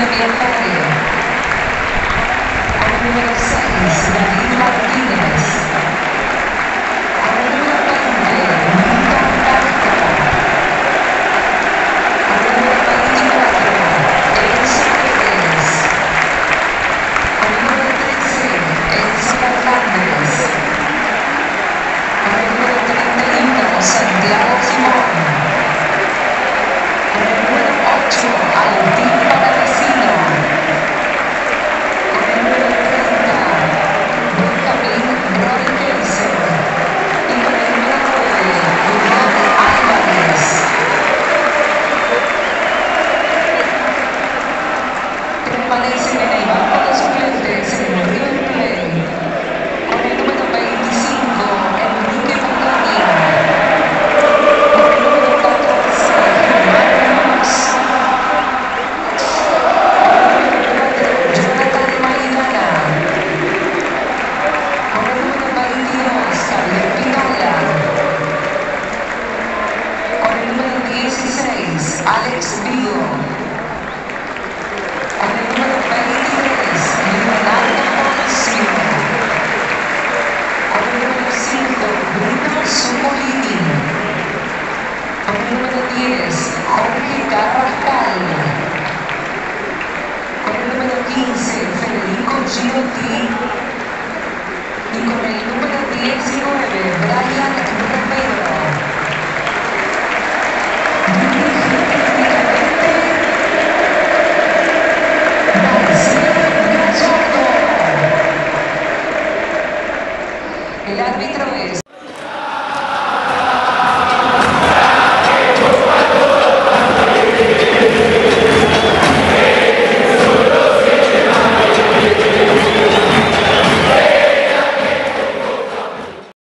going to be a failure. permanece 15秒でフライヤー